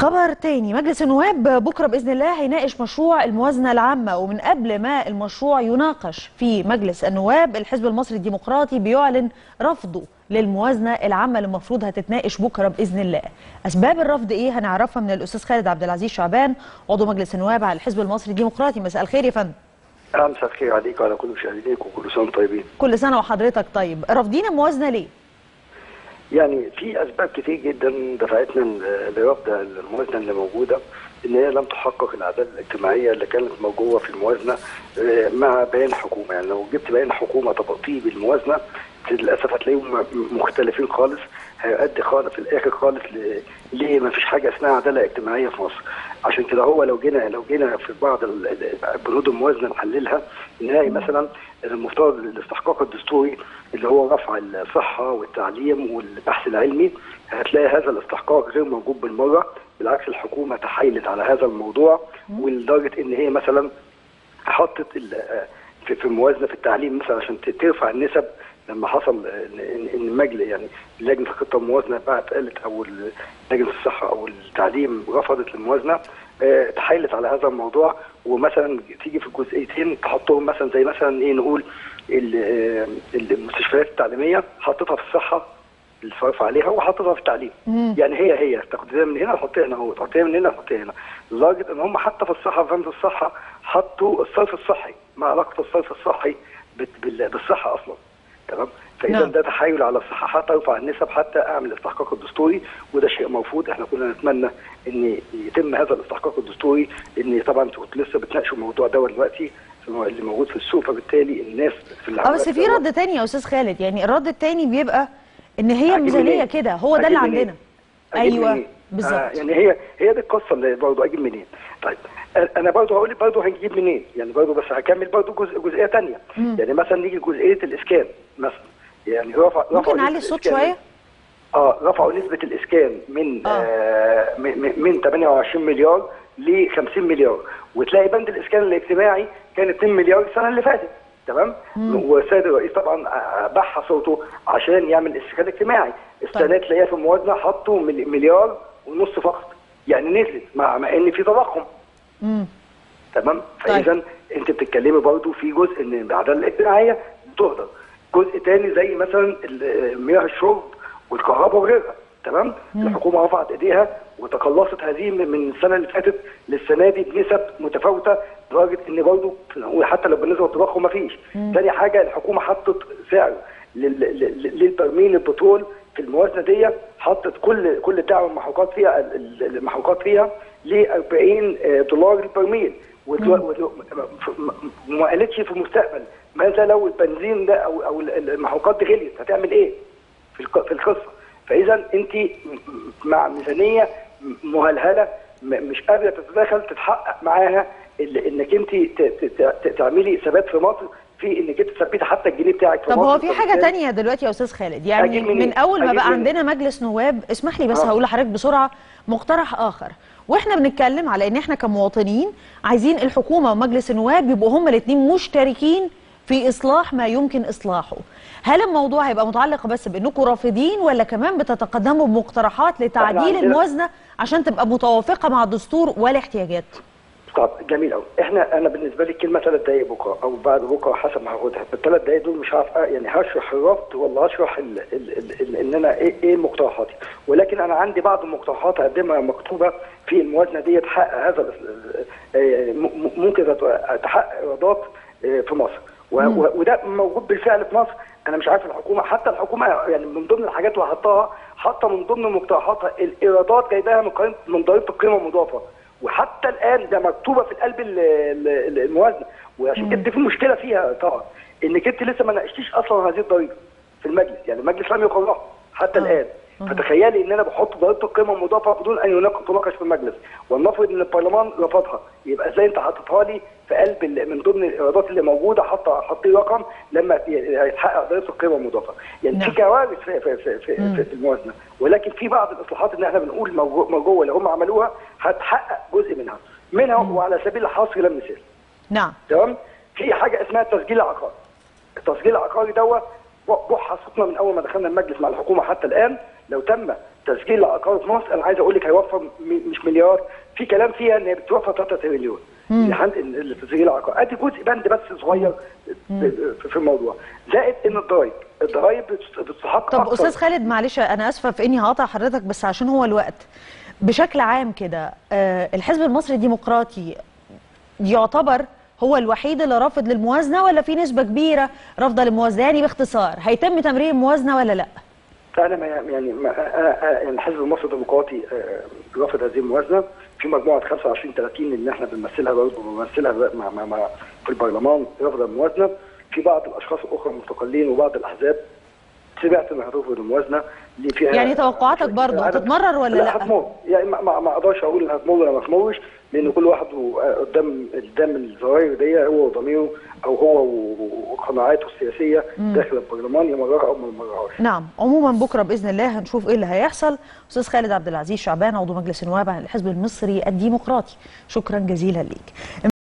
خبر تاني مجلس النواب بكرة بإذن الله هيناقش مشروع الموازنة العامة ومن قبل ما المشروع يناقش في مجلس النواب الحزب المصري الديمقراطي بيعلن رفضه للموازنة العامة اللي المفروض هتتناقش بكرة بإذن الله. أسباب الرفض إيه هنعرفها من الأستاذ خالد عبد العزيز شعبان عضو مجلس النواب على الحزب المصري الديمقراطي مساء الخير يا فندم. مساء الخير عليك وعلى كل مشاهديك وكل وأنتم طيبين. كل سنة وحضرتك طيب، رافضين الموازنة ليه؟ يعني في أسباب كتير جدا دفعتنا لرفض الموازنة اللي موجودة إن هي لم تحقق العداله الاجتماعية اللي كانت موجودة في الموازنة مع بيان حكومة. يعني لو جبت بيان حكومة طبقتيه بالموازنة للأسف هتلاقيهم مختلفين خالص. هيؤدي خالص في الآخر خالص ليه ما فيش حاجة اسمها عدالة اجتماعية في مصر؟ عشان كده هو لو جينا لو جينا في بعض بنود الموازنة نحللها نلاقي مثلا المفترض الاستحقاق الدستوري اللي هو رفع الصحة والتعليم والبحث العلمي هتلاقي هذا الاستحقاق غير موجود بالمرة. بالعكس الحكومة تحايلت على هذا الموضوع ولدرجة إن هي مثلا حطت في الموازنة في التعليم مثلا عشان ترفع النسب لما حصل ان المجلس يعني لجنة الخطة الموازنة بعد قالت أو لجنة الصحة أو التعليم رفضت الموازنة آه تحايلت على هذا الموضوع. ومثلا تيجي في الجزئيتين تحطهم مثلا زي مثلا إيه نقول المستشفيات التعليمية حطيتها في الصحة الصرف عليها وحطيتها في التعليم. مم. يعني هي هي تاخديها من هنا تحطيها هنا أهو تحطيها من هنا تحطيها هنا. لدرجة إن هم حتى في الصحة في الصحة حطوا الصرف الصحي ما علاقة الصرف الصحي بالصحة أصلا. تمام؟ فإذا نعم. ده تحايل على الصحة حتى يرفع النسب حتى أعمل الاستحقاق الدستوري وده شيء مرفوض إحنا كلنا نتمنى إن يتم هذا الاستحقاق الدستوري لأن طبعا أنتوا لسه بتناقشوا الموضوع ده دلوقتي اللي موجود في السوق فبالتالي الناس في آه بس في رد تاني يا أستاذ خالد يعني الرد التاني بيبقى إن هي ميزانيه كده هو ده اللي عندنا. أيوه بالظبط آه يعني هي هي دي القصة اللي برضه أجيب منين؟ طيب أنا برضه هقول لك برضه هنجيب منين؟ يعني برضه بس هكمل برضه جزء جزئية ثانية يعني مثلا نيجي لجزئية الإسكان مثلا. يعني رفع ممكن نعلي الصوت شوية؟ آه رفعوا نسبة الإسكان من آه. آه من, من 28 مليار ل 50 مليار. وتلاقي بند الإسكان الاجتماعي كان 2 مليار السنة اللي فاتت. تمام؟ والسيد الرئيس طبعا بحى صوته عشان يعمل إسكان اجتماعي. السنة تلاقيها في الموازنة حطوا مليار ونص فقط. يعني نزلت مع, مع إن في تضخم. تمام؟ فاذا طيب. أنت بتتكلمي برضه في جزء إن العداله الاجتماعيه تهدر جزء تاني زي مثلا مياه الشرب والكهرباء وغيرها. تمام؟ مم. الحكومة رفعت إيديها وتقلصت هذه من السنة اللي فاتت للسنة دي بنسب متفاوتة لدرجة إن برضه حتى لو بالنسبة للتضخم ما فيش ثاني حاجة الحكومة حطت سعر للبرميل البترول في الموازنة دي حطت كل كل دعم المحروقات فيها المحروقات فيها ل 40 دولار البرميل وما قالتش في المستقبل ماذا لو البنزين ده أو أو المحروقات دي غليت؟ هتعمل إيه في في القصة؟ فإذا أنت مع ميزانية مهلهلة مش قادره تتدخل تتحقق معاها إنك أنت تعملي ثبات في مصر في إنك أنت تثبتي حتى الجنيه بتاعك في طب هو في حاجة ثانية دلوقتي يا أستاذ خالد؟ يعني من أول ما بقى عندنا مجلس نواب اسمح لي بس آه. هقول لحضرتك بسرعة مقترح آخر. وإحنا بنتكلم على ان إحنا كمواطنين عايزين الحكومة ومجلس النواب يبقوا هما الاثنين مشتركين في اصلاح ما يمكن اصلاحه. هل الموضوع هيبقى متعلق بس بانكم رافضين ولا كمان بتتقدموا بمقترحات لتعديل الموازنة عشان تبقى متوافقة مع الدستور والاحتياجات؟ طب جميل قوي إحنا أنا بالنسبة لي كلمة ثلاث دقائق بكرة أو بعد بكرة حسب ما هاخدها. الثلاث دقائق دول مش هعرف يعني هشرح الرفض ولا هشرح ال ال ال ال إن أنا إيه إيه مقترحاتي. ولكن أنا عندي بعض المقترحات هقدمها مكتوبة في الموازنة دي تحقق هذا ممكن تحقق إيرادات في مصر. وده موجود بالفعل في مصر. أنا مش عارف الحكومة حتى الحكومة يعني من ضمن الحاجات اللي حطاها حاطه من ضمن مقترحاتها الإيرادات جايباها من من ضريبه القيمه المضافه وحتى الآن ده مكتوبة في قلب الموازنة. وعشان كده في مشكلة فيها طبعا انك انت لسه ما ناقشتيش أصلا هذه الضريبه في المجلس يعني المجلس لم يقررها حتى أوه. الآن. فتخيلي إن أنا بحط ضريبة القيمة المضافة بدون أن تناقش في المجلس. ولنفرض إن البرلمان رفضها. يبقى إزاي أنت حاططها لي في قلب من ضمن الإيرادات اللي موجودة حاطه حاطين رقم لما يتحقق ضريبة القيمة المضافة. يعني نعم. في كوارث في في في, في, في الموازنة. ولكن في بعض الإصلاحات اللي إحنا بنقول موجوة اللي هم عملوها هتحقق جزء منها. منها مم. وعلى سبيل الحصر لا مثال. نعم. تمام؟ في حاجة اسمها التسجيل العقاري. التسجيل العقاري دوت بح صوتنا من أول ما دخلنا المجلس مع الحكومة حتى الآن. لو تم تسجيل العقار في مصر أنا عايز أقول لك هيوفر مش مليار. في كلام فيها إن هي بتوفر 3 تريليون. تسجيل العقار. أدي جزء بند بس صغير ب- في الموضوع. زائد إن الضرايب. الضرايب بت- بتستحق طب أكتر. أستاذ خالد معلش أنا آسفة في إني هقاطع حضرتك بس عشان هو الوقت. بشكل عام كده آه، الحزب المصري الديمقراطي يعتبر هو الوحيد اللي رافض للموازنة ولا في نسبة كبيرة رافضة للموازنة؟ يعني باختصار هيتم تمرير الموازنة ولا لا؟ أنا يعني أنا- أنا- يعني الحزب المصري الديمقراطي آه، رافض هذه الموازنة. في مجموعة 25 30 اللي إحنا بنمثلها برضه بنمثلها مع مع في البرلمان رافضة الموازنة. في بعض الأشخاص الأخرى المستقلين وبعض الأحزاب سمعت انها هترفض الموازنه اللي فيها يعني توقعاتك برضه هتتمرر ولا لا؟ هتمر يعني ما, أقدرش أقول هتمر ولا ما تمرش لأن كل واحد قدام قدام الزراير دي هو وضميره أو هو وقناعاته السياسية داخل البرلمان يمررها أو ما يمررهاش نعم. عموما بكرة بإذن الله هنشوف إيه اللي هيحصل. أستاذ خالد عبد العزيز شعبان عضو مجلس النواب عن الحزب المصري الديمقراطي. شكرا جزيلا ليك.